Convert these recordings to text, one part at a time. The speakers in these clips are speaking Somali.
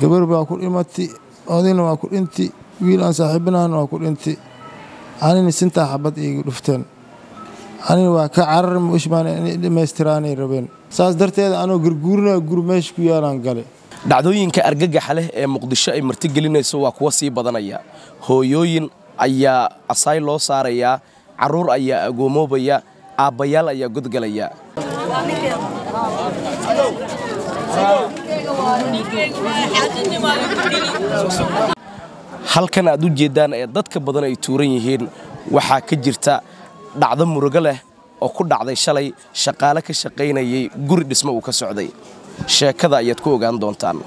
gabar baa ku dhimati odayna waa ku dhinti wiil aan saaxiibinahana waa ku dhinti. Anina sintaa xabad iiga dhufteen. Anina waa ka carar mushmaan inay dhammaystiraanay rabeen. Saas darteeda anoo garguurinaya guri meesha ku yaalaan gale. Dhacdooyinka argagaxa leh ee muqdisho ay martigelinayso waa kuwa sii badanaya. Hooyooyin ayaa asaay loo saarayaa carruur ayaa agoomoobaya aabbayaal ayaa godgalaya halkan aad u jeeddaan ee dadka badan ay tuuran yihiin waxaa ka jirta dhacdo murugo leh oo ku dhacday shalay shaqaale ka shaqaynayay guri dhismo uu ka socday. Sheekada ayaad ku ogaan doontaan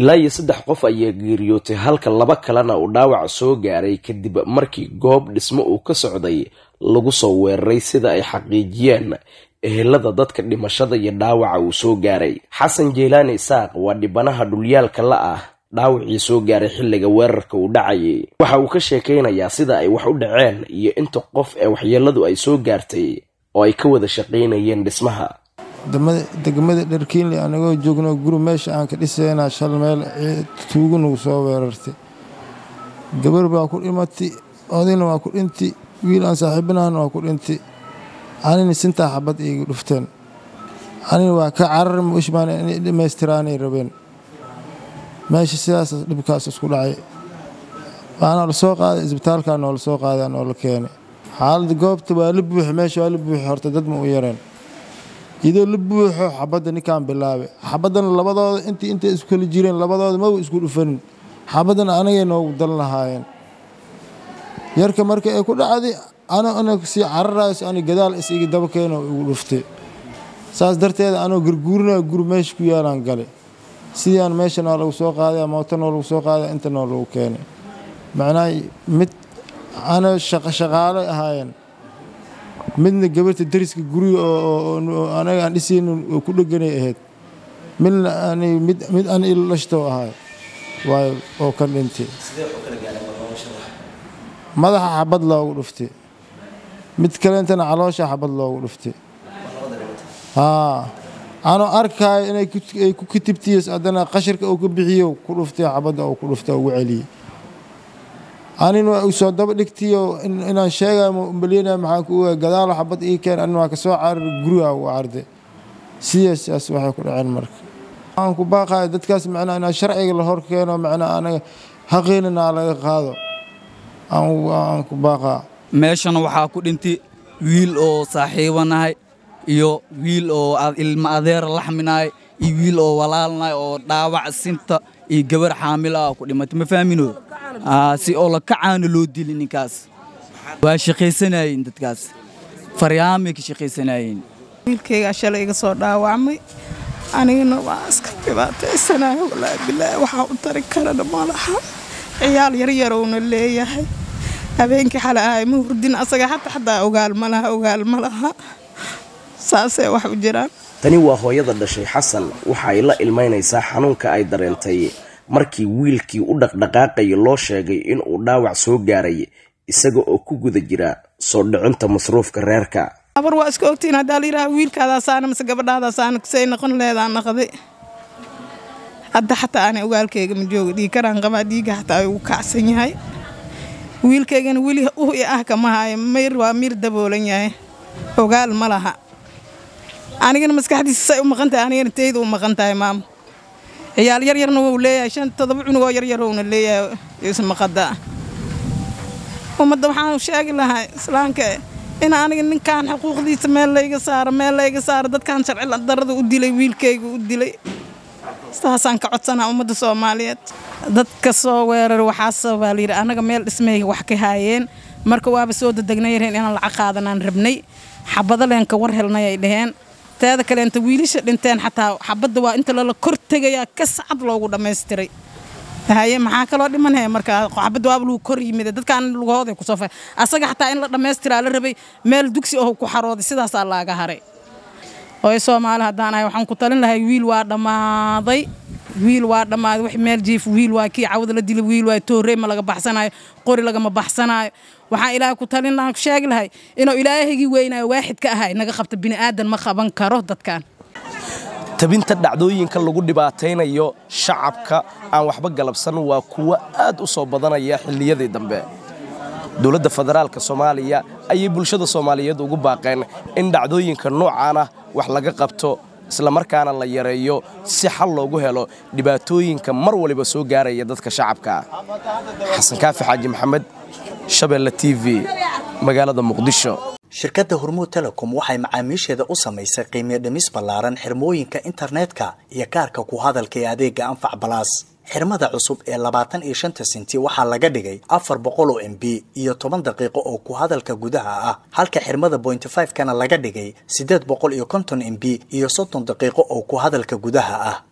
ilaa iyo saddex qof ayaa geeriyootay halka laba kalena uu dhaawac soo gaaray kadib markii goob dhismo uu ka socday lagu soo weeraray sida ay xaqiijiyeen ehelada dadka dhimashada iyo dhaawaca uu soo gaaray. Xasan jeylaani isaaq waa dhibanaha dhulyaalka la ah dhaawacii soo gaaray xilliga weerarka uu dhacayay waxa uu ka sheekaynayaa sida ay wax u dhaceen iyo inta qof ee waxyeeladu ay soo gaartay oo ay ka wada shaqaynayeen dhismaha degmada dharkiinle anagoo joogno guri meesha aan ka dhisaynaa shal meel tuugu nagu soo weerartay. Gabar baa ku dhimati odayna waa ku dhinti wiil aan saaxiibinahana waa ku dhinti. Anina sintaa xabad iiga dhufteen. Anina waa ka carar mushmaan inay dhammaystiraanay rabeen. Meesha sidaas dhibkaas isku dhacay. Waana la soo qaaday isbitaalkaa noola soo qaadaa noola keenay. Xaaladda goobta waa la buuxi meesha waa la buuxi horta dad ma u yareen iyadoo la buuxo xabadda ninkaan bilaabay xabaddana labadooda intii intay isku kala jireen labadooda maba isku dhufanin. Xabaddana anagay noogu dan lahaayeen. Yarka marka ay ku dhacday ano ana sii cararayso ani gadaal is iga daba keeno igu dhuftay saas darteeda anoo garguurinaya guri meesha ku yaalaan gale. Sidii aan meesha noo lagu soo qaadaya mooto noo lagu soo qaadaya inta noo lagu keenay. Macnaha mid ana shaqaale ahaayeen midna gabarta dariska guriga anaga aan dhisaynin ku dheganay ahayd midna mid an ilashto waayo oo kan dhintay madaxa xabad loogu dhuftay mid kaleentana caloosha xabad loogu dhuftay haa. Anoo arkaayo inay ku kitibtiyo haddana qashirka uu ka bixiyo ku dhuftay xabadda uu ku dhuftay ugu celiyey anina waa soo daba dhigtiyo inaan sheegayo mbalina maxaan ku ogaa gadaalo xabad ii keen anina waa ka soo carari guriga ugu carday sidaas waxay ku dhaceen marka. Waxaan ku baaqayo dadkaas macnaa inaa sharciga la hor keeno macnaa anaga xaqiinana laga qaado. Aan ku baaqaa meeshana waxaa ku dhintay wiil oo saaxiibanahay iyo wiil oo ilma adeera laxminahay iyo wiil oo walaalnahay oo dhaawac sinta iyo gabar xaamil ah ku dhimatay. Ma fahmino si oo la kacaana loo dili ninkaas. Waa shaqaysanayeen dadkaas. Faryaamay ka shaqaysanayeen wiilkaygaa shalay iga soo dhaawacmay. Anigana waa iska dhibaataysanayo walaahi bilaahi waxaa u tari karana ma laha ciyaal yaryarowna leeyahay. Habeenkii xale ahay ma hurdin asaga xataa xataa ogaal ma laha ogaal ma laha. Saasay wax u jiraan. Tani waa hooyada dhashay xasan waxa ay la ilmaynaysaa xanuunka ay dareentay markii wiilkii u dhaqdhaqaaqaya loo sheegay inuu dhaawac soo gaaray isaga oo ku guda jira soo dhicinta masruufka reerka. Abar waa iska ogtiin haddaa la yidhaha wiilkaadaasaana mase gabadhaadaasaana say noqon leedaa naqday hadda xataa aanay ogaalkayga ma jooga dhiig karaan qabaa dhiigga xataa ugu kacsan yahay. Wiilkaygana weli uh i ah kama haayo mir waa mir daboolan yahay. Ogaal ma laha. Anigana maskaxdiisa say u maqan tahay anigana tayda u maqan tahay maamo ciyaal yaryarna wuu leeyahay shan todoba cunugoo yaryarowna leeyahay ismaqada ummadda waxaan sheegi lahaa islaamka in aniga ninkan xuquuqdiisa meel layga saaro meel layga saaro dadkan sharci darada u dilay wiilkayga u dilay. Saasaan ka codsanaa ummadda soomaaliyeed. Dadka soo weerar waxaasa baa layidhi annaga meel dhismay wax ka haayeen marka waaba soo dadegnay yareen inaan lacag qaadanaan rabnay. Xabado leenka war helnay ay dhaheen teeda kaleenta wiilasha dhinteen xataa xabadda waa inta lala kor tegayaa ka sacad loogu dhammaystiray. Haye maxaa kaloo dhimanaya marka xabadda waaba lagu kor yimid dadkaan lugahooday ku soo fa asaga xataa in la dhammaystiraa la rabay meel dugsi oo ku xarooday sidaasaa laaga haray hooyo soomaali haddaan ahay waxaan ku talin lahay wiil waa dhammaaday wiil waa dhammaaday wax meel jiif wiil waa kii cawda la dila wiil waa toorey ma laga baxsanaayo qori lagama baxsanaayo waxaan ilaahay ku talin lahaa ku sheegi lahay inuu ilaahigii weynaayo waaxid ka ahay naga qabta bini'aadan ma qaban karo dadkan tabinta dhacdooyinka lagu dhibaataynayo shacabka aan waxba galabsan waa kuwo aad u soo badanaya xilliyadii dambe. Dowladda federaalka soomaaliya ayay bulshada soomaaliyeed ugu baaqeen in dhacdooyinka noocaan ah wax laga qabto islamarkaana la yareeyo si xal loogu helo dhibaatooyinka mar waliba soo gaaraya dadka shacabka. Xasan kaafi xaaji maxamed shabeelle t v magaalada muqdisho. Shirkadda hormuud telecom waxay macaamiisheeda u samaysay qiimiyo dhimis ballaaran xirmooyinka internetka iyo kaarka ku hadalka ee adeega anfac balaas xirmada cusub ee labaatan iyo shanta senti waxaa laga dhigay afar boqol oo m b iyo toban daqiiqo oo ku hadalka gudaha ah halka xirmada bointy five kana laga dhigay siddeed boqol iyo konton m b iyo soddon daqiiqo oo ku hadalka gudaha ah